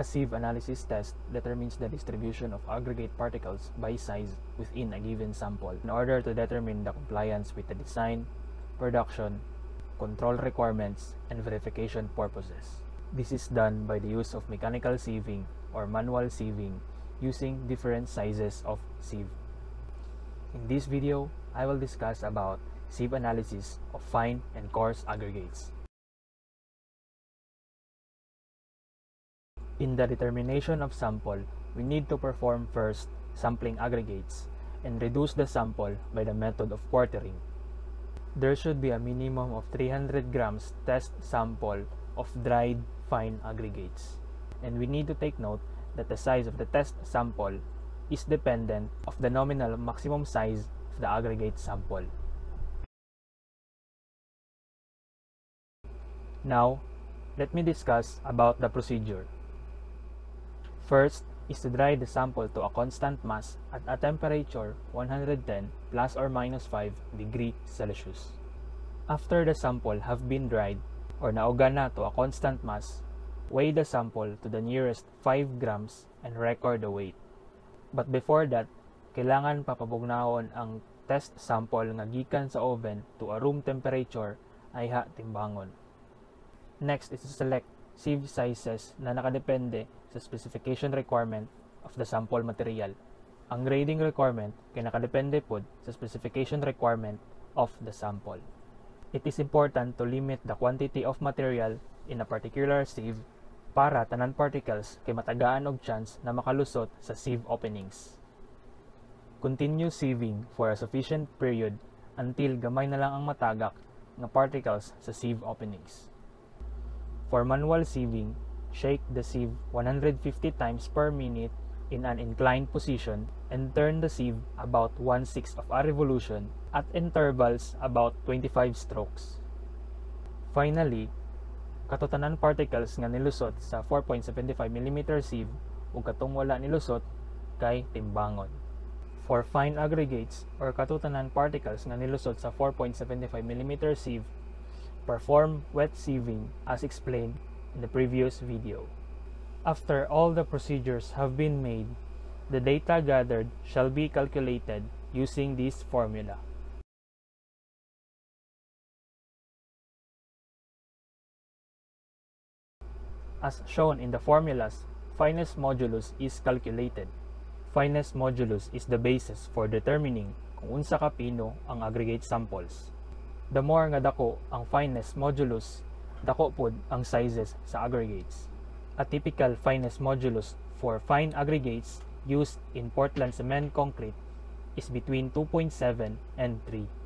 A sieve analysis test determines the distribution of aggregate particles by size within a given sample in order to determine the compliance with the design, production, control requirements, and verification purposes. This is done by the use of mechanical sieving or manual sieving using different sizes of sieve. In this video, I will discuss about sieve analysis of fine and coarse aggregates. In the determination of sample, we need to perform first sampling aggregates and reduce the sample by the method of quartering. There should be a minimum of 300 grams test sample of dried fine aggregates. And we need to take note that the size of the test sample is dependent of the nominal maximum size of the aggregate sample. Now, let me discuss about the procedure. First is to dry the sample to a constant mass at a temperature 110 plus or minus 5 degree Celsius. After the sample have been dried or nauga na to a constant mass, weigh the sample to the nearest 5 grams and record the weight. But before that, kailangan papabugnahon ang test sample nga gikan sa oven to a room temperature ay ha timbangon. Next is to select sieve sizes na nakadepende sa specification requirement of the sample material. Ang grading requirement kay nakadepende pod sa specification requirement of the sample. It is important to limit the quantity of material in a particular sieve para tanan particles kay matagaan og chance na makalusot sa sieve openings. Continue sieving for a sufficient period until gamay na lang ang matagak nga particles sa sieve openings. For manual sieving, shake the sieve 150 times per minute in an inclined position and turn the sieve about 1/6 of a revolution at intervals about 25 strokes. Finally, katutanan particles nga nilusot sa 4.75 mm sieve ug katong wala nilusot kay timbangon. For fine aggregates or katutanan particles nga nilusot sa 4.75 mm sieve, perform wet sieving as explained in the previous video. After all the procedures have been made, the data gathered shall be calculated using this formula. As shown in the formulas, fineness modulus is calculated. Fineness modulus is the basis for determining kung unsa ka ang aggregate samples. The more nga dako ang fineness modulus, dako pod ang sizes sa aggregates. A typical fineness modulus for fine aggregates used in Portland cement concrete is between 2.7 and 3.